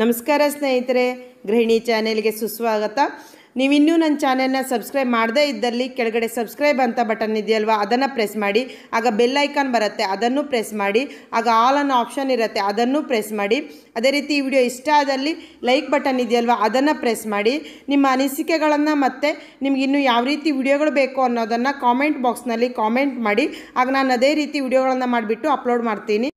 ನಮಸ್ಕಾರ ಸ್ನೇಹಿತರೆ, ಗೃಹಿಣಿ ಚಾನೆಲ್ಗೆ ಸುಸ್ವಾಗತ. ನೀವಿನ್ನೂ ನನ್ನ ಚಾನೆಲ್ನ ಸಬ್ಸ್ಕ್ರೈಬ್ ಮಾಡದೇ ಇದ್ದಲ್ಲಿ ಕೆಳಗಡೆ ಸಬ್ಸ್ಕ್ರೈಬ್ ಅಂತ ಬಟನ್ ಇದೆಯಲ್ವಾ, ಅದನ್ನು ಪ್ರೆಸ್ ಮಾಡಿ. ಆಗ ಬೆಲ್ ಐಕಾನ್ ಬರುತ್ತೆ, ಅದನ್ನು ಪ್ರೆಸ್ ಮಾಡಿ. ಆಗ ಆಲ್ ಅನ್ನೋ ಆಪ್ಷನ್ ಇರುತ್ತೆ, ಅದನ್ನು ಪ್ರೆಸ್ ಮಾಡಿ. ಅದೇ ರೀತಿ ಈ ವಿಡಿಯೋ ಇಷ್ಟ ಆದಲ್ಲಿ ಲೈಕ್ ಬಟನ್ ಇದೆಯಲ್ವಾ, ಅದನ್ನು ಪ್ರೆಸ್ ಮಾಡಿ. ನಿಮ್ಮ ಅನಿಸಿಕೆಗಳನ್ನು ಮತ್ತು ನಿಮಗಿನ್ನೂ ಯಾವ ರೀತಿ ವಿಡಿಯೋಗಳು ಬೇಕು ಅನ್ನೋದನ್ನು ಕಾಮೆಂಟ್ ಬಾಕ್ಸ್ನಲ್ಲಿ ಕಾಮೆಂಟ್ ಮಾಡಿ. ಆಗ ನಾನು ಅದೇ ರೀತಿ ವಿಡಿಯೋಗಳನ್ನು ಮಾಡಿಬಿಟ್ಟು ಅಪ್ಲೋಡ್ ಮಾಡ್ತೀನಿ.